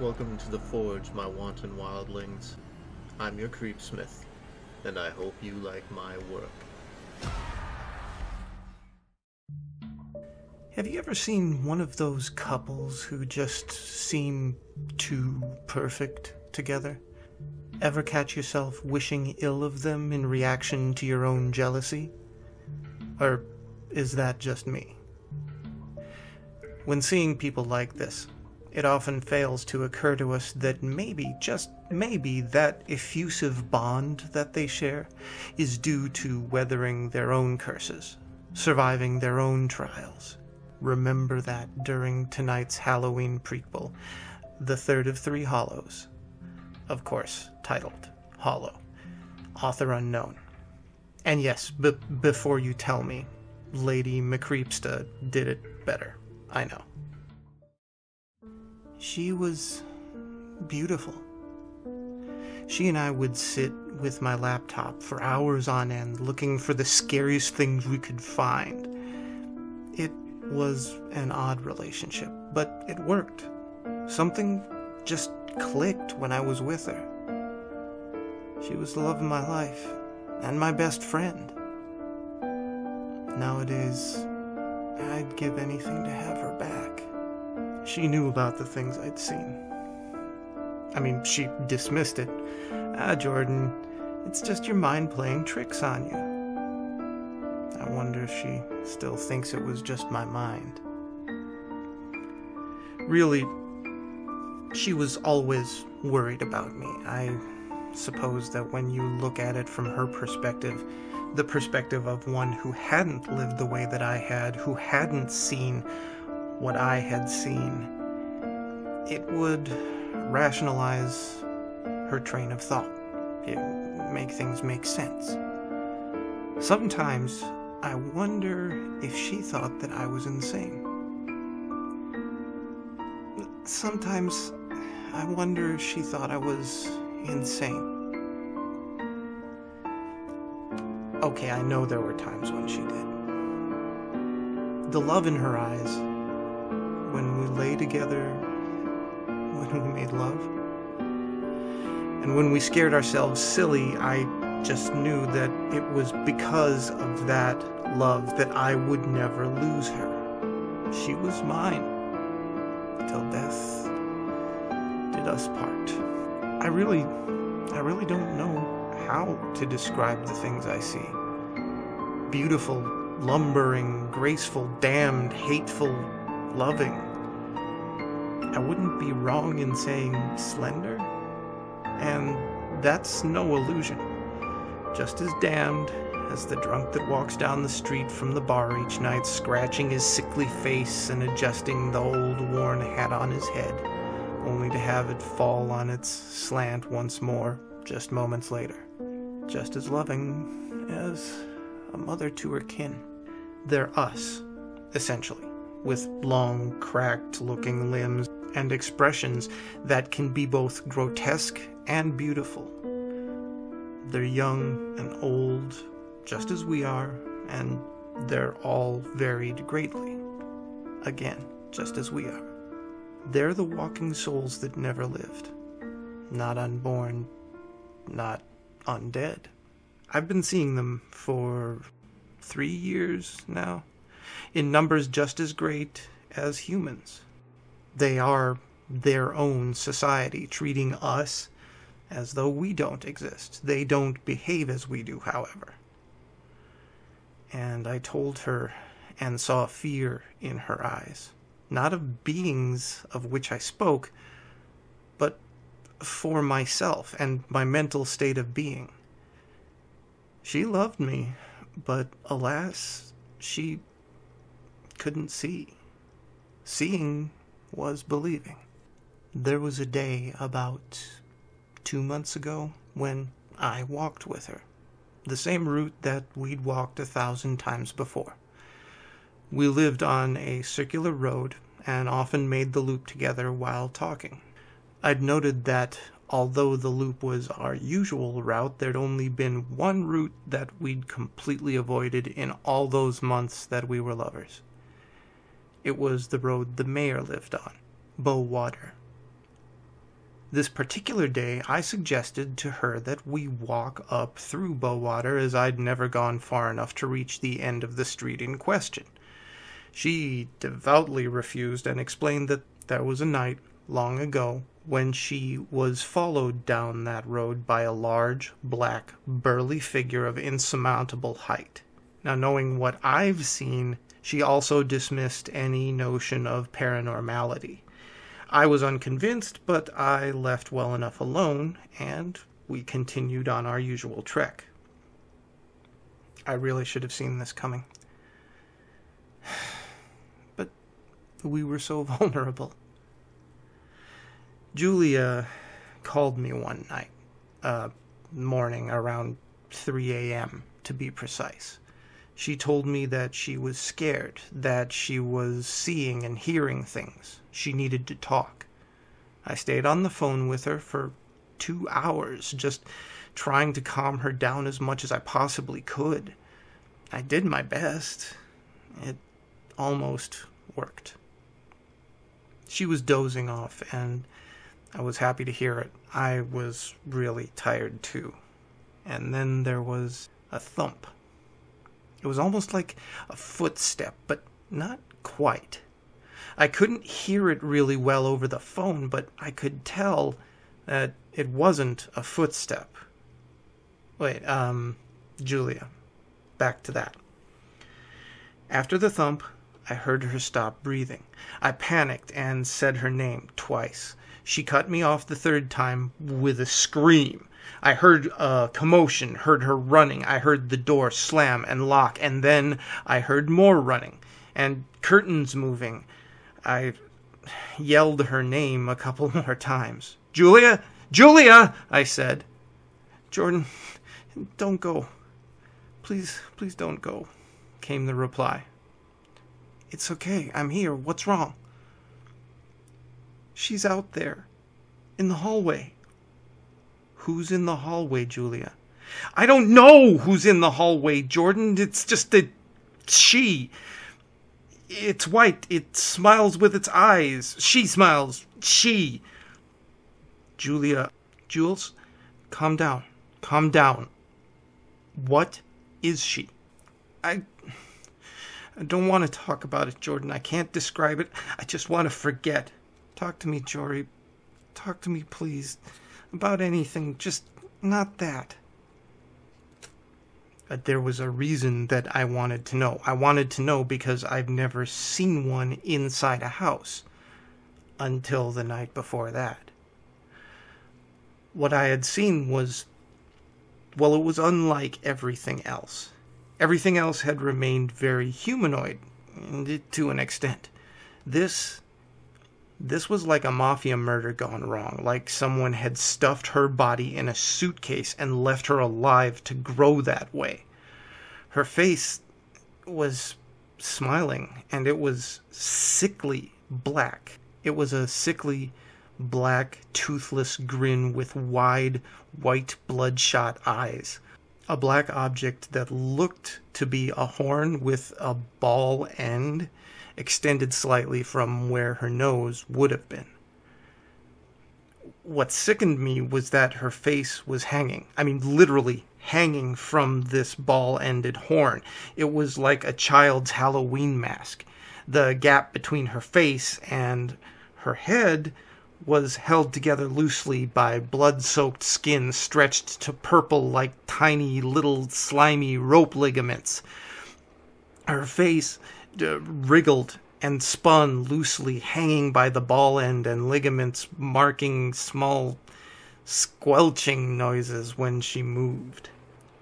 Welcome to the Forge, my wanton wildlings. I'm your creepsmith, and I hope you like my work. Have you ever seen one of those couples who just seem too perfect together? Ever catch yourself wishing ill of them in reaction to your own jealousy? Or is that just me? When seeing people like this, it often fails to occur to us that maybe, just maybe, that effusive bond that they share is due to weathering their own curses, surviving their own trials. Remember that during tonight's Halloween prequel, The Third of Three Hollows. Of course, titled Hollow. Author unknown. And yes, b- before you tell me, Lady McCreepsta did it better. I know. She was beautiful. She and I would sit with my laptop for hours on end looking for the scariest things we could find. It was an odd relationship, but it worked. Something just clicked when I was with her. She was the love of my life and my best friend. Nowadays, I'd give anything to have her back. She knew about the things I'd seen. I mean, she dismissed it. Ah, Jordan, it's just your mind playing tricks on you. I wonder if she still thinks it was just my mind. Really, she was always worried about me. I suppose that when you look at it from her perspective, the perspective of one who hadn't lived the way that I had, who hadn't seen what I had seen, it would rationalize her train of thought. It make things make sense. Sometimes I wonder if she thought that I was insane. Sometimes I wonder if she thought I was insane. Okay, I know there were times when she did. The love in her eyes, when we lay together, when we made love, and when we scared ourselves silly, I just knew that it was because of that love that I would never lose her. She was mine till death did us part. I really, I really don't know how to describe the things I see. Beautiful, lumbering, graceful, damned, hateful, loving. I wouldn't be wrong in saying slender, and that's no illusion. Just as damned as the drunk that walks down the street from the bar each night, scratching his sickly face and adjusting the old worn hat on his head, only to have it fall on its slant once more just moments later. Just as loving as a mother to her kin. They're us, essentially, with long, cracked looking limbs and expressions that can be both grotesque and beautiful. They're young and old, just as we are, and they're all varied greatly. Again, just as we are. They're the walking souls that never lived. Not unborn, not undead. I've been seeing them for three years now, in numbers just as great as humans. They are their own society, treating us as though we don't exist. They don't behave as we do, however. And I told her and saw fear in her eyes, not of beings of which I spoke, but for myself and my mental state of being. She loved me, but alas, she couldn't see. Seeing was believing. There was a day about two months ago when I walked with her, the same route that we'd walked a thousand times before. We lived on a circular road and often made the loop together while talking. I'd noted that although the loop was our usual route, there'd only been one route that we'd completely avoided in all those months that we were lovers. It was the road the mayor lived on, Bowater. This particular day, I suggested to her that we walk up through Bowater, as I'd never gone far enough to reach the end of the street in question. She devoutly refused and explained that there was a night, long ago, when she was followed down that road by a large, black, burly figure of insurmountable height. Now, knowing what I've seen, she also dismissed any notion of paranormality. I was unconvinced, but I left well enough alone, and we continued on our usual trek. I really should have seen this coming. But we were so vulnerable. Julia called me one night, uh, morning around 3 a.m. to be precise. She told me that she was scared, that she was seeing and hearing things. She needed to talk. I stayed on the phone with her for two hours, just trying to calm her down as much as I possibly could. I did my best. It almost worked. She was dozing off, and I was happy to hear it. I was really tired too. And then there was a thump. It was almost like a footstep, but not quite. I couldn't hear it really well over the phone, but I could tell that it wasn't a footstep. Wait, um, Julia. Back to that. After the thump, I heard her stop breathing. I panicked and said her name twice. She cut me off the third time with a scream. I heard a commotion, heard her running. I heard the door slam and lock, and then I heard more running and curtains moving. I yelled her name a couple more times. Julia! Julia! I said. Jordan, don't go. Please, please don't go, came the reply. It's okay. I'm here. What's wrong? She's out there. In the hallway. Who's in the hallway, Julia? I don't know who's in the hallway, Jordan. It's just that she. It's white. It smiles with its eyes. She smiles. She. Julia. Jules, calm down. Calm down. What is she? I. I don't want to talk about it, Jordan. I can't describe it. I just want to forget. Talk to me, Jory. Talk to me, please. About anything, just not that. But there was a reason that I wanted to know. I wanted to know because I've never seen one inside a house until the night before that. What I had seen was, well, it was unlike everything else. Everything else had remained very humanoid, to an extent. This this was like a mafia murder gone wrong, like someone had stuffed her body in a suitcase and left her alive to grow that way. Her face was smiling, and it was sickly black. It was a sickly, black, toothless grin with wide, white, bloodshot eyes. A black object that looked to be a horn with a ball end extended slightly from where her nose would have been. What sickened me was that her face was hanging. I mean, literally hanging from this ball ended horn. It was like a child's Halloween mask. The gap between her face and her head was held together loosely by blood soaked skin stretched to purple like tiny little slimy rope ligaments. Her face uh, wriggled and spun loosely, hanging by the ball end and ligaments marking small squelching noises when she moved.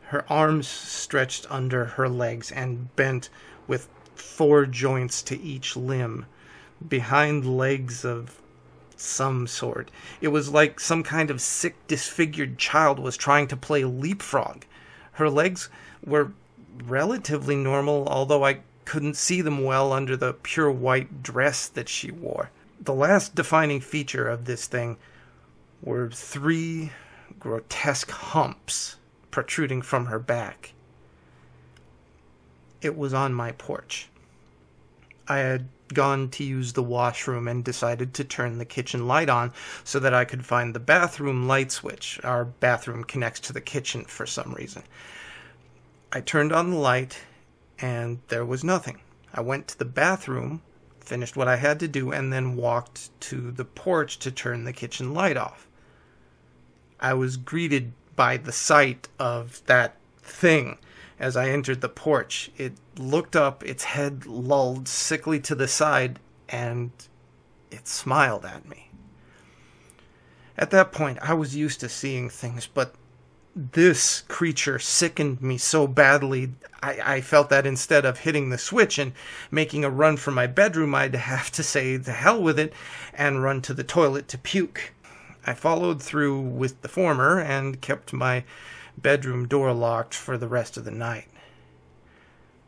Her arms stretched under her legs and bent with four joints to each limb, behind legs of some sort. It was like some kind of sick, disfigured child was trying to play leapfrog. Her legs were relatively normal, although I couldn't see them well under the pure white dress that she wore. The last defining feature of this thing were three grotesque humps protruding from her back. It was on my porch. I had gone to use the washroom and decided to turn the kitchen light on so that I could find the bathroom light switch. Our bathroom connects to the kitchen for some reason. I turned on the light and there was nothing. I went to the bathroom, finished what I had to do, and then walked to the porch to turn the kitchen light off. I was greeted by the sight of that thing as I entered the porch. It looked up, its head lolled sickly to the side, and it smiled at me. At that point, I was used to seeing things, but this creature sickened me so badly. I, I, felt that instead of hitting the switch and making a run for my bedroom, I'd have to say the hell with it and run to the toilet to puke. I followed through with the former and kept my bedroom door locked for the rest of the night.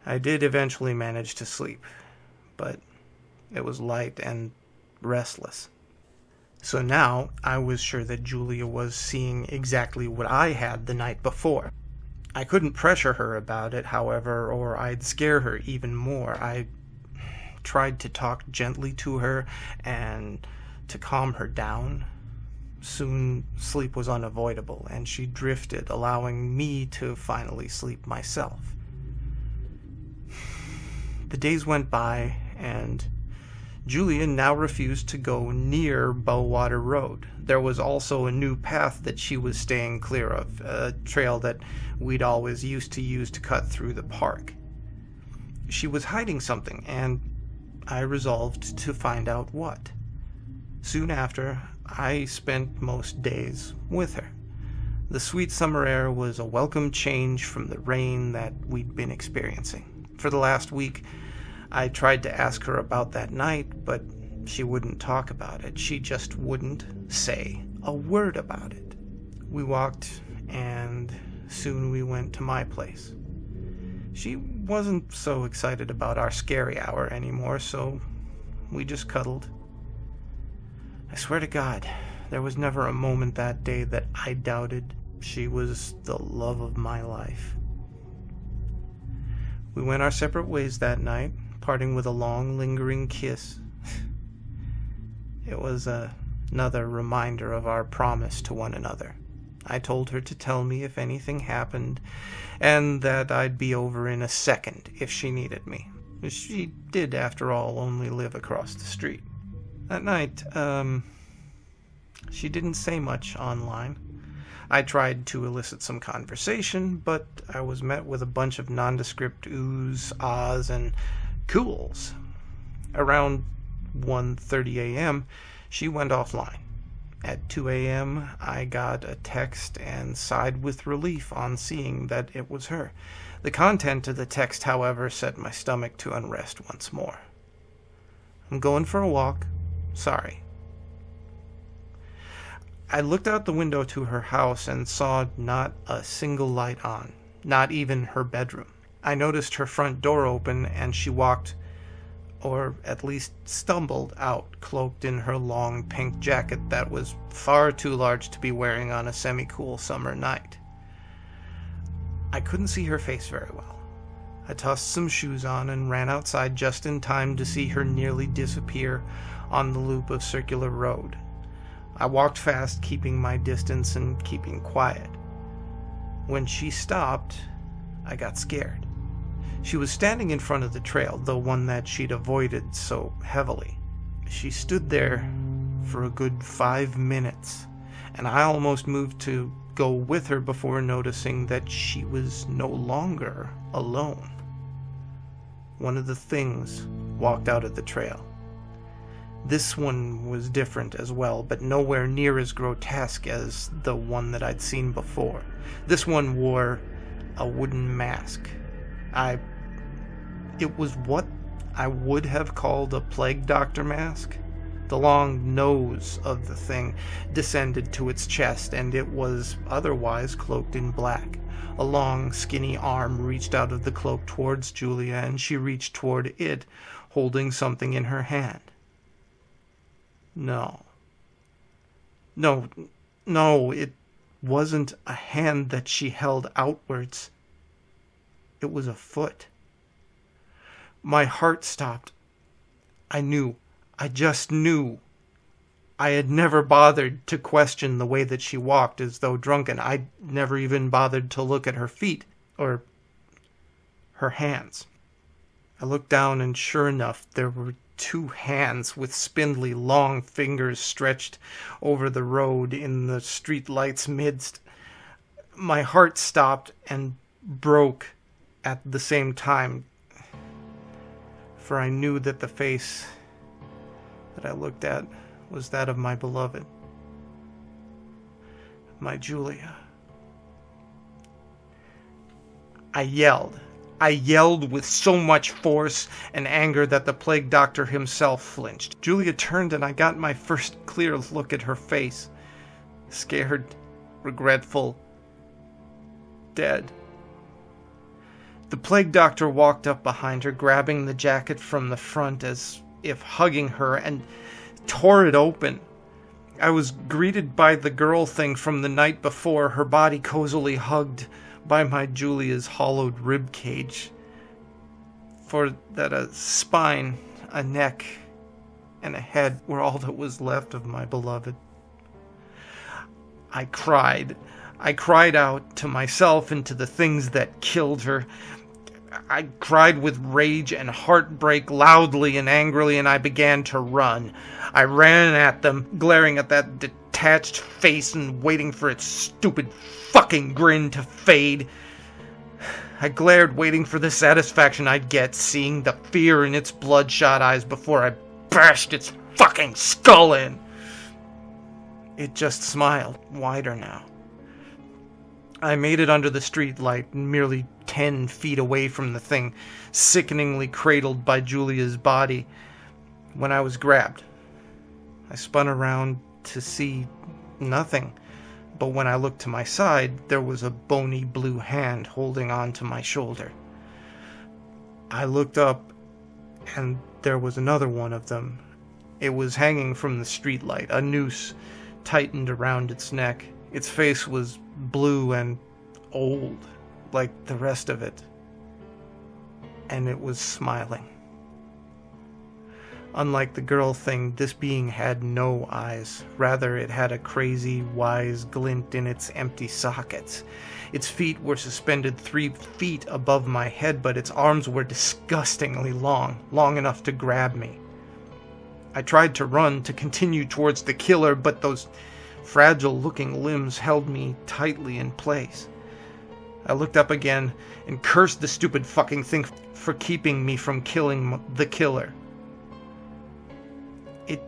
I did eventually manage to sleep, but it was light and restless. So now I was sure that Julia was seeing exactly what I had the night before. I couldn't pressure her about it, however, or I'd scare her even more. I tried to talk gently to her and to calm her down, Soon sleep was unavoidable, and she drifted, allowing me to finally sleep myself. The days went by, and Julia now refused to go near Bowater Road. There was also a new path that she was staying clear of, a trail that we'd always used to use to cut through the park. She was hiding something, and I resolved to find out what. Soon after, I spent most days with her. The sweet summer air was a welcome change from the rain that we'd been experiencing. For the last week, I tried to ask her about that night, but she wouldn't talk about it. She just wouldn't say a word about it. We walked, and soon we went to my place. She wasn't so excited about our scary hour anymore, so we just cuddled I swear to God, there was never a moment that day that I doubted she was the love of my life. We went our separate ways that night, parting with a long, lingering kiss. it was a, another reminder of our promise to one another. I told her to tell me if anything happened, and that I'd be over in a second if she needed me. She did, after all, only live across the street. That night, um, she didn't say much online. I tried to elicit some conversation, but I was met with a bunch of nondescript oohs, ahs, and cools. Around 1:30 a.m., she went offline. At 2 a.m., I got a text and sighed with relief on seeing that it was her. The content of the text, however, set my stomach to unrest once more. I'm going for a walk. Sorry. I looked out the window to her house and saw not a single light on, not even her bedroom. I noticed her front door open and she walked, or at least stumbled out, cloaked in her long pink jacket that was far too large to be wearing on a semi cool summer night. I couldn't see her face very well. I tossed some shoes on and ran outside just in time to see her nearly disappear on the loop of Circular Road. I walked fast, keeping my distance and keeping quiet. When she stopped, I got scared. She was standing in front of the trail, the one that she'd avoided so heavily. She stood there for a good five minutes, and I almost moved to go with her before noticing that she was no longer alone. One of the things walked out of the trail. This one was different as well, but nowhere near as grotesque as the one that I'd seen before. This one wore a wooden mask. I. It was what I would have called a plague doctor mask. The long nose of the thing descended to its chest, and it was otherwise cloaked in black. A long, skinny arm reached out of the cloak towards Julia, and she reached toward it, holding something in her hand. No. No, no, it wasn't a hand that she held outwards. It was a foot. My heart stopped. I knew. I just knew. I had never bothered to question the way that she walked as though drunken. I never even bothered to look at her feet or her hands. I looked down, and sure enough, there were two hands with spindly, long fingers stretched over the road in the street light's midst. My heart stopped and broke at the same time, for I knew that the face that I looked at was that of my beloved, my Julia. I yelled. I yelled with so much force and anger that the plague doctor himself flinched. Julia turned and I got my first clear look at her face. Scared, regretful, dead. The plague doctor walked up behind her, grabbing the jacket from the front as if hugging her, and tore it open. I was greeted by the girl thing from the night before, her body cozily hugged by my Julia's hollowed rib cage, for that a spine, a neck, and a head were all that was left of my beloved. I cried. I cried out to myself and to the things that killed her. I cried with rage and heartbreak loudly and angrily, and I began to run. I ran at them, glaring at that detached face and waiting for its stupid fucking grin to fade. I glared, waiting for the satisfaction I'd get, seeing the fear in its bloodshot eyes before I bashed its fucking skull in. It just smiled, wider now. I made it under the streetlight, merely ten feet away from the thing, sickeningly cradled by Julia's body, when I was grabbed. I spun around to see nothing but when I looked to my side, there was a bony blue hand holding on to my shoulder. I looked up, and there was another one of them. It was hanging from the streetlight, a noose tightened around its neck. Its face was blue and old, like the rest of it, and it was smiling. Unlike the girl thing, this being had no eyes. Rather, it had a crazy, wise glint in its empty sockets. Its feet were suspended three feet above my head, but its arms were disgustingly long, long enough to grab me. I tried to run, to continue towards the killer, but those fragile looking limbs held me tightly in place. I looked up again and cursed the stupid fucking thing for keeping me from killing the killer It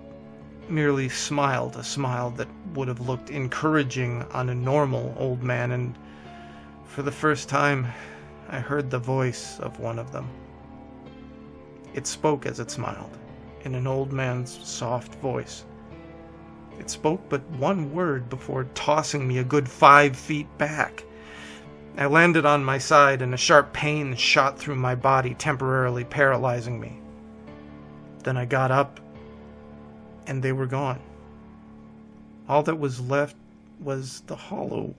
merely smiled a smile that would have looked encouraging on a normal old man, and for the first time I heard the voice of one of them. It spoke as it smiled, in an old man's soft voice. It spoke but one word before tossing me a good five feet back. I landed on my side, and a sharp pain shot through my body, temporarily paralyzing me. Then I got up and they were gone. All that was left was the hollow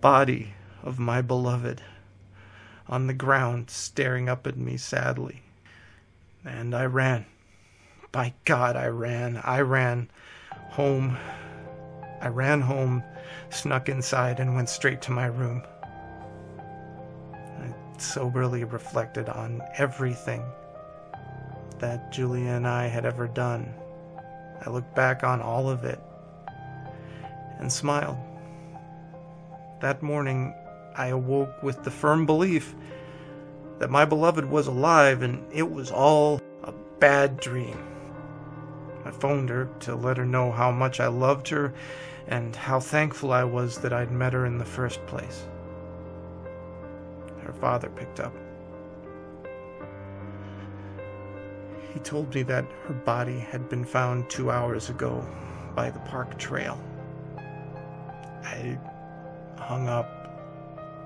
body of my beloved on the ground staring up at me sadly. And I ran. By God, I ran. I ran home. I ran home, snuck inside, and went straight to my room. I soberly reflected on everything that Julia and I had ever done I looked back on all of it and smiled. That morning, I awoke with the firm belief that my beloved was alive and it was all a bad dream. I phoned her to let her know how much I loved her and how thankful I was that I'd met her in the first place. Her father picked up. He told me that her body had been found two hours ago by the park trail. I hung up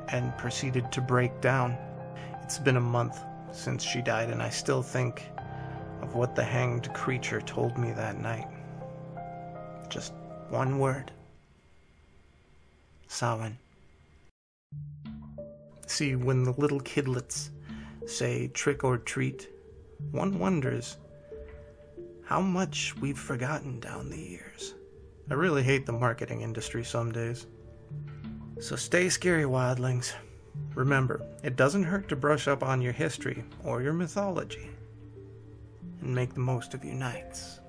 and proceeded to break down. It's been a month since she died, and I still think of what the hanged creature told me that night. Just one word Samhain. See, when the little kidlets say trick or treat, one wonders how much we've forgotten down the years. I really hate the marketing industry some days. So stay scary, wildlings. Remember, it doesn't hurt to brush up on your history or your mythology and make the most of your nights.